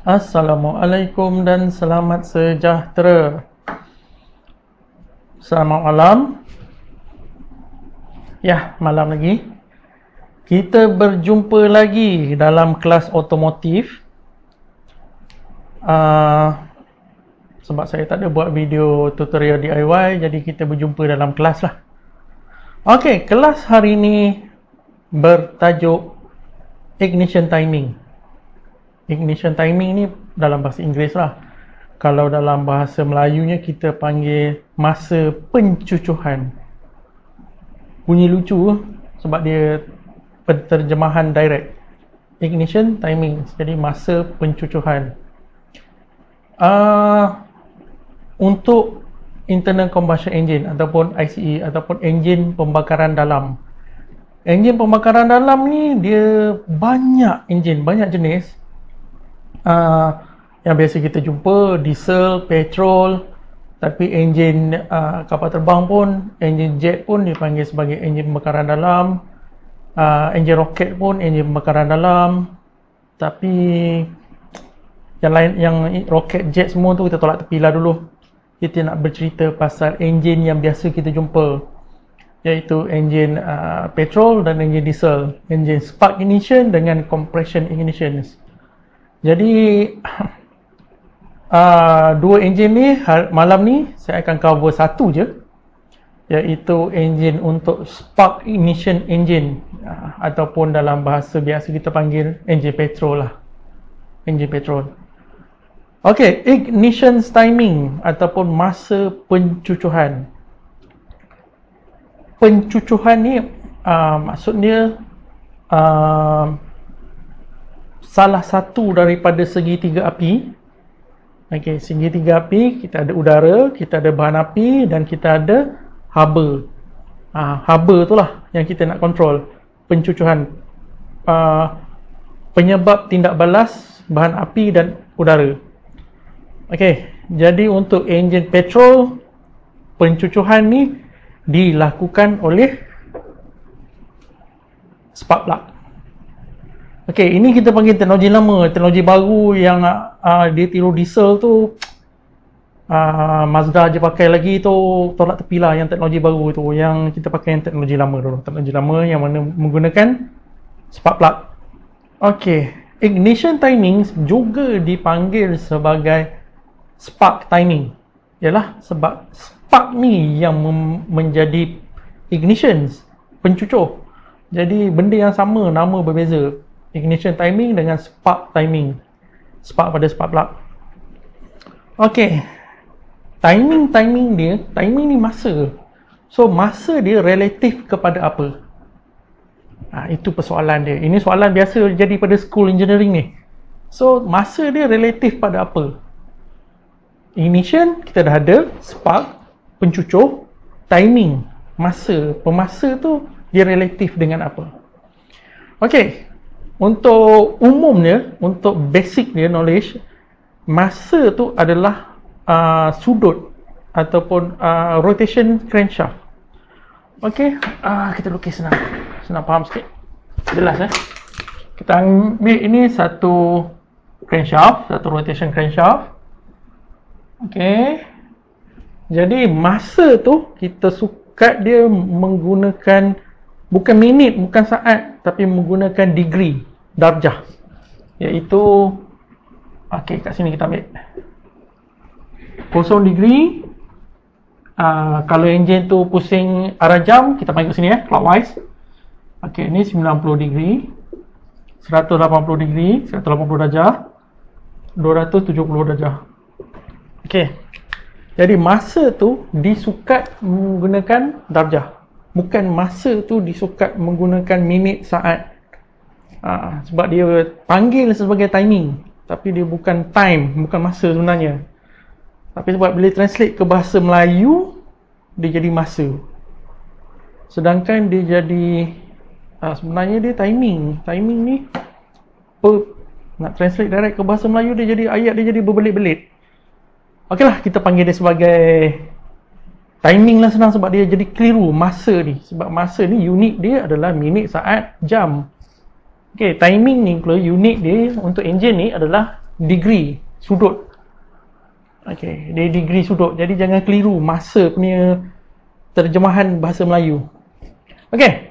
Assalamualaikum dan selamat sejahtera. Selamat malam. Ya, malam lagi. Kita berjumpa lagi dalam kelas otomotif. Uh, sebab saya tak ada buat video tutorial DIY, jadi kita berjumpa dalam kelas lah. Okey, kelas hari ini bertajuk ignition timing ignition timing ni dalam bahasa Inggeris lah. Kalau dalam bahasa Melayunya kita panggil masa pencucuhan. Bunyi lucu sebab dia penterjemahan direct. Ignition timing. Jadi masa pencucuhan. Uh, untuk internal combustion engine ataupun ICE ataupun enjin pembakaran dalam. Enjin pembakaran dalam ni dia banyak enjin, banyak jenis uh, yang biasa kita jumpa diesel, petrol tapi enjin uh, kapal terbang pun enjin jet pun dipanggil sebagai enjin pembakaran dalam. Uh, enjin roket pun enjin pembakaran dalam. Tapi yang lain yang roket jet semua tu kita tolak tepi lah dulu. Kita nak bercerita pasal enjin yang biasa kita jumpa iaitu enjin uh, petrol dan enjin diesel. Enjin spark ignition dengan compression ignition jadi uh, dua enjin ni malam ni saya akan cover satu je iaitu enjin untuk spark ignition engine uh, ataupun dalam bahasa biasa kita panggil enjin petrol lah. Enjin petrol. Okey, ignition timing ataupun masa pencucuhan. Pencucuhan ni uh, maksudnya uh, salah satu daripada segitiga api. Okey segitiga api kita ada udara kita ada bahan api dan kita ada haba. Ha, haba itulah yang kita nak kontrol pencucuhan. Uh, penyebab tindak balas bahan api dan udara. Okey jadi untuk enjin petrol pencucuhan ni dilakukan oleh spark plug Okey, ini kita panggil teknologi lama, teknologi baru yang uh, dia tiru diesel tu uh, Mazda je pakai lagi tu tolak tepi lah yang teknologi baru tu yang kita pakai yang teknologi lama dulu. Teknologi lama yang mana menggunakan spark plug. Okey, ignition timing juga dipanggil sebagai spark timing. Ialah sebab spark ni yang menjadi ignition pencucuk jadi benda yang sama nama berbeza ignition timing dengan spark timing. Spark pada spark plug. Ok timing timing dia timing ni masa. So masa dia relatif kepada apa? Ha, itu persoalan dia. Ini soalan biasa jadi pada school engineering ni. So masa dia relatif pada apa? Ignition kita dah ada. Spark pencucuk timing. Masa. Pemasa tu dia relatif dengan apa? Ok untuk umumnya untuk basic dia knowledge masa tu adalah uh, sudut ataupun uh, rotation crankshaft. Okey uh, kita lukis senang. Senang faham sikit. Jelas eh. Kita ambil ini satu crankshaft satu rotation crankshaft. Okey. Jadi masa tu kita suka dia menggunakan bukan minit bukan saat tapi menggunakan degree darjah iaitu okey kat sini kita ambil. 0 degree uh, kalau enjin tu pusing arah jam kita panggil sini eh clockwise. Okey ni 90 degree 180 degree 180 darjah 270 darjah. Okey jadi masa tu disukat menggunakan darjah. Bukan masa tu disukat menggunakan minit saat Ha, sebab dia panggil sebagai timing tapi dia bukan time, bukan masa sebenarnya. Tapi sebab bila translate ke bahasa Melayu dia jadi masa. Sedangkan dia jadi ha, sebenarnya dia timing. Timing ni per, nak translate direct ke bahasa Melayu dia jadi ayat dia jadi berbelit-belit. Okeylah kita panggil dia sebagai timing lah senang sebab dia jadi keliru masa ni. Sebab masa ni unit dia adalah minit, saat, jam. Okay, timing ni kalau unit dia untuk enjin ni adalah degree sudut. Okey dia degree sudut. Jadi jangan keliru masa punya terjemahan bahasa Melayu. Okey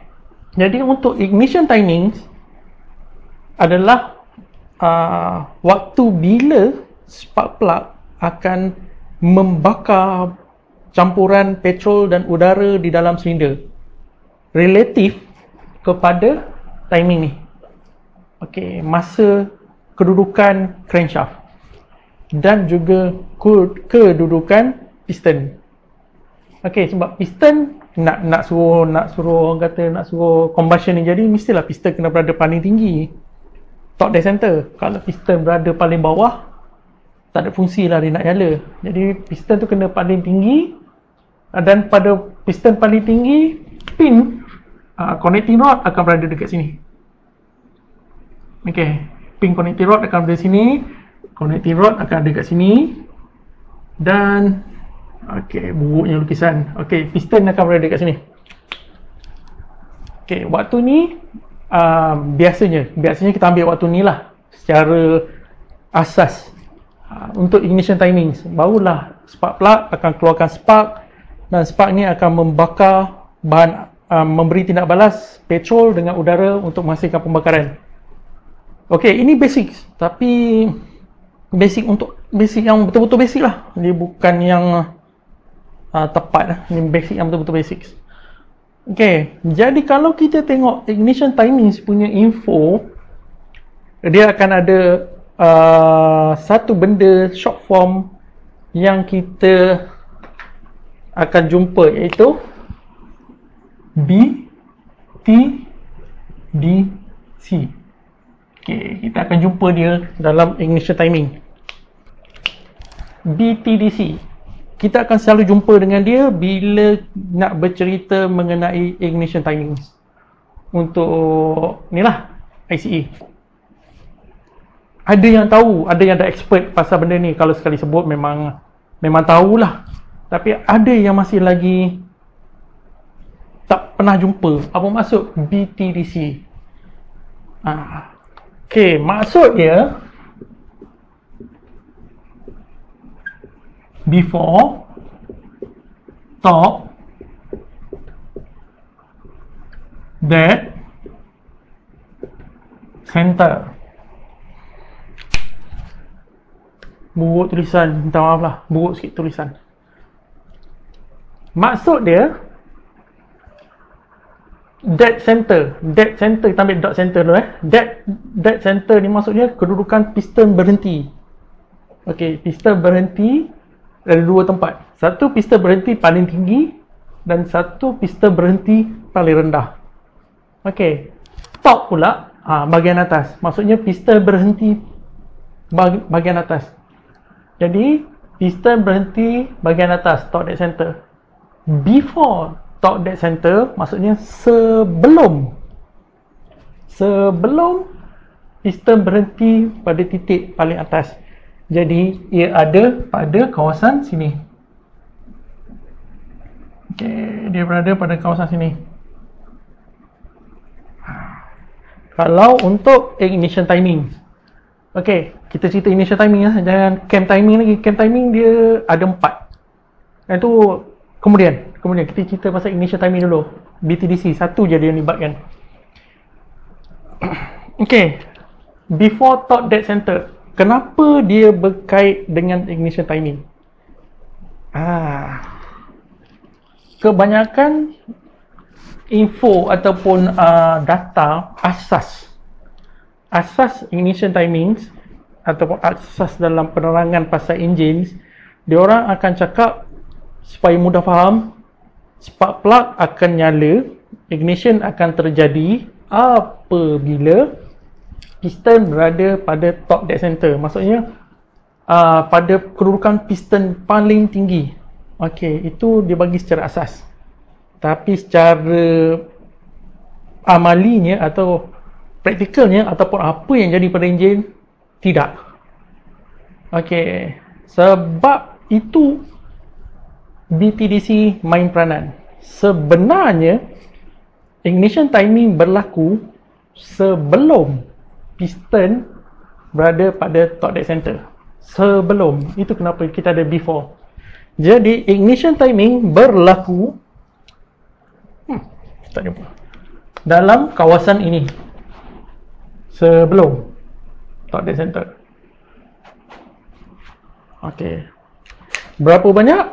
jadi untuk ignition timing adalah uh, waktu bila spark plug akan membakar campuran petrol dan udara di dalam silinder. Relatif kepada timing ni okey masa kedudukan crankshaft dan juga kedudukan piston. Okey, sebab piston nak nak suruh nak suruh orang kata nak suruh combustion ni jadi mestilah piston kena berada paling tinggi. Top dead center. Kalau piston berada paling bawah tak ada fungsi lah dia nak nyala. Jadi piston tu kena paling tinggi dan pada piston paling tinggi pin uh, connecting rod akan berada dekat sini. Okey. Pin connecting rod akan ada sini. Connecting rod akan ada kat sini. Dan ok buruknya lukisan. Ok piston akan berada kat sini. Ok waktu ni uh, biasanya biasanya kita ambil waktu ni lah secara asas. Uh, untuk ignition timing barulah spark plug akan keluarkan spark dan spark ni akan membakar bahan uh, memberi tindak balas petrol dengan udara untuk menghasilkan pembakaran Okey, ini basic tapi basic untuk basic yang betul-betul basic lah. Dia bukan yang uh, tepat. Ini basic yang betul-betul basic. Okey, jadi kalau kita tengok ignition timing punya info, dia akan ada uh, satu benda short form yang kita akan jumpa iaitu B T D C. Okay, kita akan jumpa dia dalam ignition timing. BTDC. Kita akan selalu jumpa dengan dia bila nak bercerita mengenai ignition timing. Untuk ni lah ICE. Ada yang tahu, ada yang dah expert pasal benda ni. Kalau sekali sebut memang memang tahulah. Tapi ada yang masih lagi tak pernah jumpa. Apa maksud BTDC? Ah, Okey, maksudnya before top that center. Buruk tulisan minta maaf lah buruk sikit tulisan. Maksud dia dead center. Dead center. Kita ambil dot center dulu eh. Dead dead center ni maksudnya kedudukan piston berhenti. Ok piston berhenti dari dua tempat. Satu piston berhenti paling tinggi dan satu piston berhenti paling rendah. Ok top pula ha, bahagian atas. Maksudnya piston berhenti bahagian atas. Jadi piston berhenti bahagian atas top dead center. Before top dead center maksudnya sebelum sebelum piston berhenti pada titik paling atas. Jadi ia ada pada kawasan sini. Okey dia berada pada kawasan sini. Kalau untuk ignition timing. Okey kita cerita ignition timing lah jangan cam timing lagi. Cam timing dia ada empat. Yang tu kemudian Kemudian kita cerita pasal ignition timing dulu. BTDC satu je dia libatkan. okay. Before top dead center. Kenapa dia berkait dengan ignition timing? Ah. Kebanyakan info ataupun uh, data asas asas ignition timings ataupun asas dalam penerangan pasal engines dia orang akan cakap supaya mudah faham spark plug akan nyala ignition akan terjadi apabila piston berada pada top dead center. Maksudnya uh, pada kedudukan piston paling tinggi. Ok itu dia bagi secara asas. Tapi secara amalinya atau praktikalnya ataupun apa yang jadi pada enjin tidak. Ok sebab itu BTDC main peranan. Sebenarnya ignition timing berlaku sebelum piston berada pada top dead center. Sebelum, itu kenapa kita ada before. Jadi ignition timing berlaku hmm, tak jumpa. Dalam kawasan ini. Sebelum top dead center. Okey. Berapa banyak?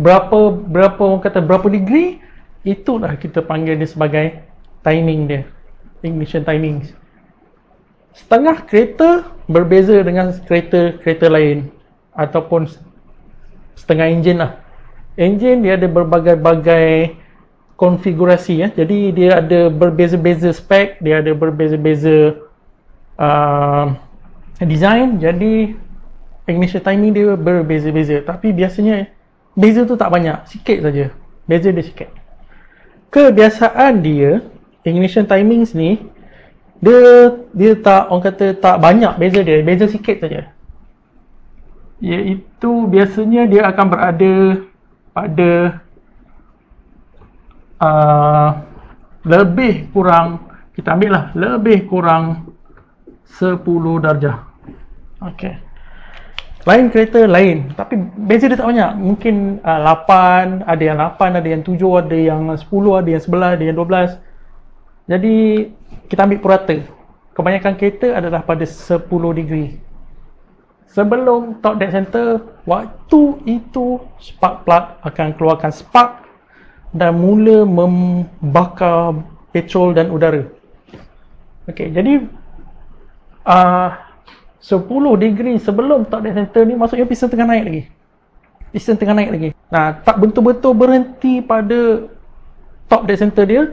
Berapa berapa orang kata berapa degree? Itulah kita panggil dia sebagai timing dia. Ignition timing. Setengah kereta berbeza dengan kereta-kereta lain ataupun setengah enjin lah. Enjin dia ada berbagai-bagai konfigurasi ya. Jadi dia ada berbeza-beza spek, dia ada berbeza-beza uh, design. Jadi ignition timing dia berbeza-beza. Tapi biasanya beza tu tak banyak, sikit saja. Beza dia sikit. Kebiasaan dia ignition timings ni dia dia tak orang kata tak banyak beza dia, beza sikit saja iaitu biasanya dia akan berada pada uh, lebih kurang kita ambil lah lebih kurang 10 darjah ok lain kereta lain. Tapi beza dia tak banyak. Mungkin uh, 8 ada yang 8 ada yang 7 ada yang 10 ada yang 11 ada yang 12 jadi kita ambil purata. Kebanyakan kereta adalah pada 10 degree. Sebelum top dead center waktu itu spark plug akan keluarkan spark dan mula membakar petrol dan udara. Ok jadi uh, 10 degree sebelum top dead center ni maksudnya piston tengah naik lagi. Piston tengah naik lagi. Nah tak betul-betul berhenti pada top dead center dia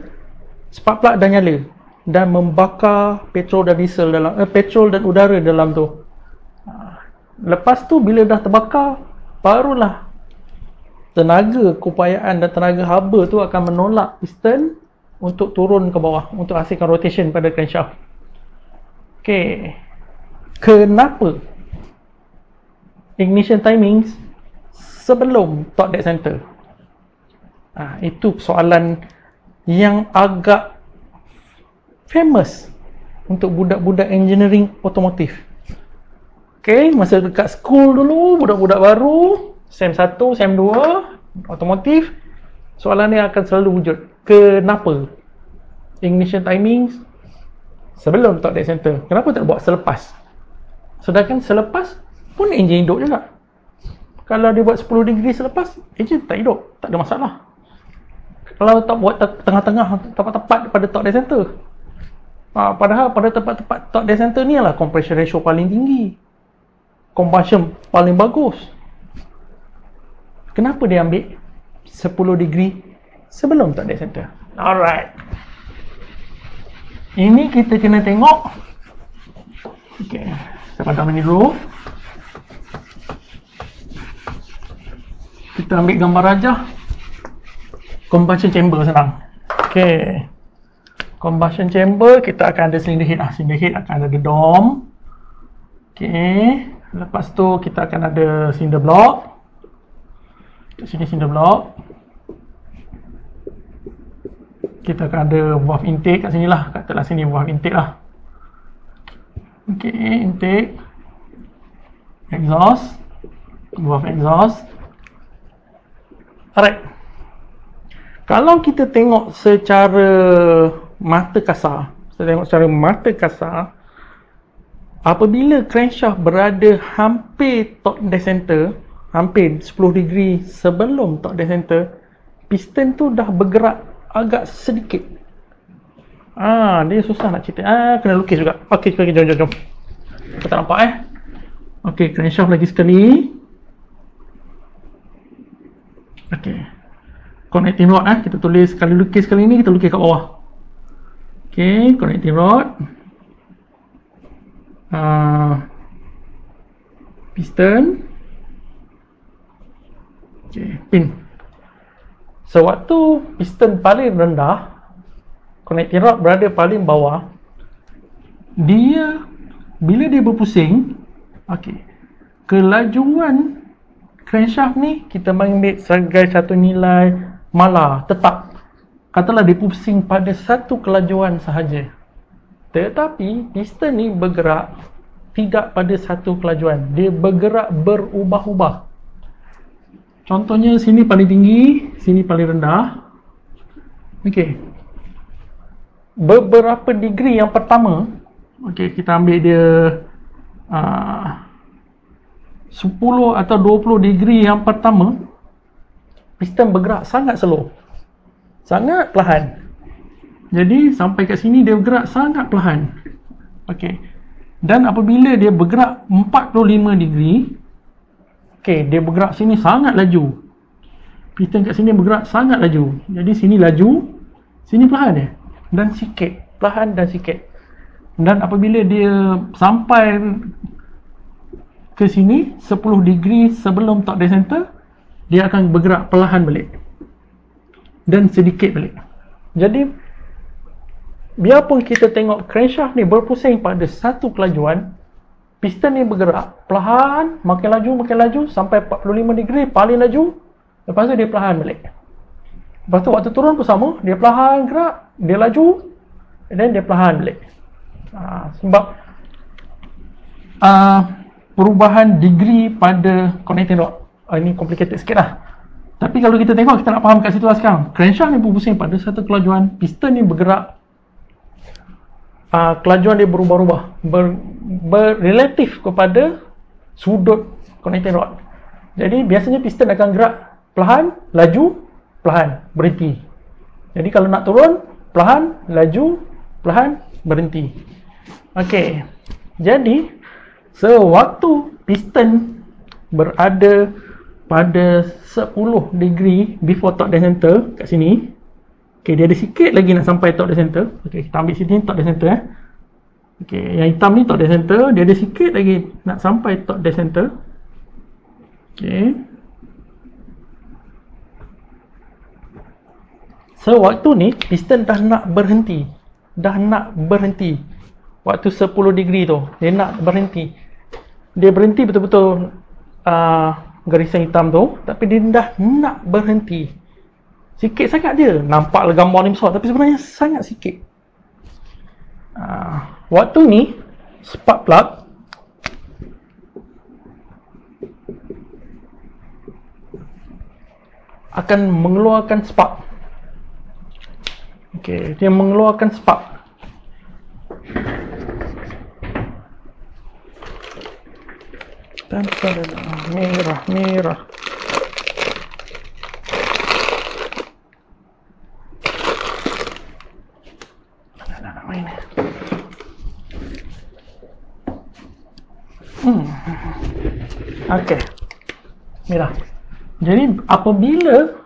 spark plug dah nyala dan membakar petrol dan diesel dalam eh, petrol dan udara dalam tu. Lepas tu bila dah terbakar Barulah Tenaga keupayaan dan tenaga haba tu akan menolak piston Untuk turun ke bawah Untuk hasilkan rotation pada crankshaft. Okay Kenapa Ignition timings Sebelum top dead center ha, Itu soalan Yang agak Famous Untuk budak-budak engineering otomotif Okay, masa dekat school dulu, budak-budak baru, SEM 1, SEM 2, otomotif, soalan ni akan selalu wujud. Kenapa? Ignition timing sebelum top dead center. Kenapa tak buat selepas? Sedangkan selepas pun enjin hidup juga. Kalau dia buat 10 degree selepas, enjin tak hidup. Tak ada masalah. Kalau tak buat tengah-tengah, tepat-tepat pada top dead center. Ha, padahal pada tempat-tempat top dead center ni adalah compression ratio paling tinggi combustion paling bagus kenapa dia ambil 10 degree sebelum tak ada center alright ini kita kena tengok ok saya padam ini kita ambil gambar aja combustion chamber senang ok combustion chamber kita akan ada cylinder head lah cylinder head akan ada dome ok Lepas tu kita akan ada cinder block. Kat sini cinder block. Kita akan ada valve intake kat sini lah. Kat telah sini valve intake lah. Okay, intake. Exhaust. Valve exhaust. Alright. Kalau kita tengok secara mata kasar, kita tengok secara mata kasar, apabila crankshaft berada hampir top dead center hampir 10 degree sebelum top dead center piston tu dah bergerak agak sedikit ah dia susah nak cerita. Ah kena lukis juga. Okey okey jom jom jom. Kita nampak eh. Okey crankshaft lagi sekali. Okey. Connecting rod eh. Kita tulis sekali lukis kali ni kita lukis kat bawah. Okey connecting rod. Uh, piston. Okay, pin. Sewaktu piston paling rendah connecting rod berada paling bawah dia bila dia berpusing okey kelajuan crankshaft ni kita ambil sebagai satu nilai malah tetap katalah dia pusing pada satu kelajuan sahaja tetapi piston ni bergerak tidak pada satu kelajuan. Dia bergerak berubah-ubah. Contohnya sini paling tinggi, sini paling rendah. Okey. Beberapa degree yang pertama, okey kita ambil dia uh, 10 atau 20 degree yang pertama, piston bergerak sangat slow. Sangat perlahan. Jadi sampai kat sini dia bergerak sangat perlahan. Okey. Dan apabila dia bergerak 45 degree, okey, dia bergerak sini sangat laju. Piston kat sini bergerak sangat laju. Jadi sini laju, sini perlahan dia. Dan sikit, perlahan dan sikit. Dan apabila dia sampai ke sini 10 degree sebelum top dead center, dia akan bergerak perlahan balik. Dan sedikit balik. Jadi biarpun kita tengok crankshaft ni berpusing pada satu kelajuan piston ni bergerak perlahan makin laju makin laju sampai 45 degree paling laju lepas tu dia perlahan balik lepas tu waktu turun pun sama dia perlahan gerak dia laju dan dia perlahan balik. Ha, sebab uh, perubahan degree pada connecting rod uh, ini complicated sikit lah. Tapi kalau kita tengok kita nak faham kat situ lah sekarang. Crankshaft ni berpusing pada satu kelajuan piston ni bergerak. Uh, kelajuan dia berubah-ubah ber, berrelatif kepada sudut connecting rod jadi biasanya piston akan gerak perlahan, laju, perlahan, berhenti. Jadi kalau nak turun, perlahan, laju, perlahan, berhenti ok jadi sewaktu piston berada pada 10 degree before top dead center kat sini Okay, dia ada sikit lagi nak sampai top dead center. Okay, kita ambil sini top dead center eh. Okay, yang hitam ni top dead center. Dia ada sikit lagi nak sampai top dead center. Okay. So, waktu ni piston dah nak berhenti. Dah nak berhenti. Waktu 10 degree tu, dia nak berhenti. Dia berhenti betul-betul uh, garisan hitam tu. Tapi dia dah nak berhenti. Sikit sangat dia. Nampak gambar ni besar tapi sebenarnya sangat sikit. Uh, waktu ni spark plug akan mengeluarkan spark. Okey, dia mengeluarkan spark. Dan merah, merah. Okey. Merah. Jadi apabila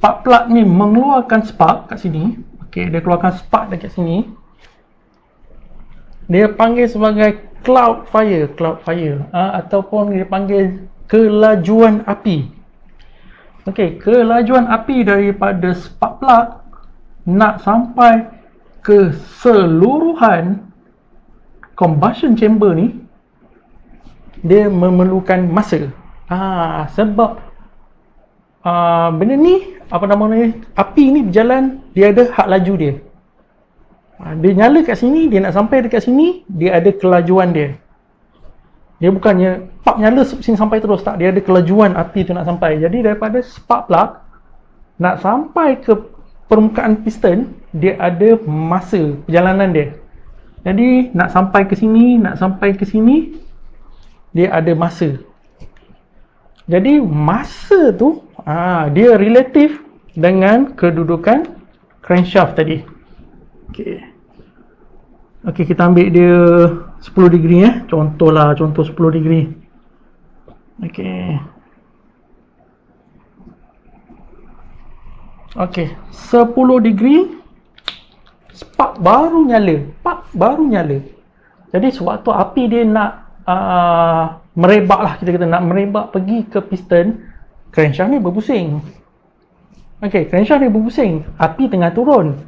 spark plug ni mengeluarkan spark kat sini, okey, dia keluarkan spark dekat sini. Dia panggil sebagai cloud fire, cloud fire uh, ataupun dia panggil kelajuan api. Okey, kelajuan api daripada spark plug nak sampai ke seluruhan combustion chamber ni dia memerlukan masa. Ah sebab ah benda ni apa nama ni api ni berjalan dia ada hak laju dia. Ah, dia nyala kat sini, dia nak sampai dekat sini, dia ada kelajuan dia. Dia bukannya pak nyala sini sampai terus tak, dia ada kelajuan api tu nak sampai. Jadi daripada spark plug nak sampai ke permukaan piston, dia ada masa perjalanan dia. Jadi nak sampai ke sini, nak sampai ke sini, dia ada masa. Jadi masa tu ah dia relatif dengan kedudukan crankshaft tadi. Okey. Okey kita ambil dia 10 degree eh. Contohlah contoh 10 degree. Okey. Okey, 10 degree spark baru nyala. Spark baru nyala. Jadi sewaktu api dia nak uh, merebak lah kita kata nak merebak pergi ke piston crankshaft ni berpusing. Ok crankshaft ni berpusing. Api tengah turun.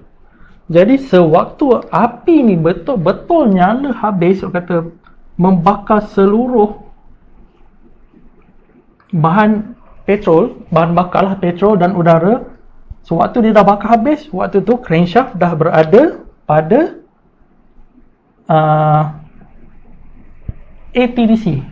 Jadi sewaktu api ni betul-betul nyala habis orang kata membakar seluruh bahan petrol bahan bakar lah petrol dan udara sewaktu dia dah bakar habis waktu tu crankshaft dah berada pada uh, ATDC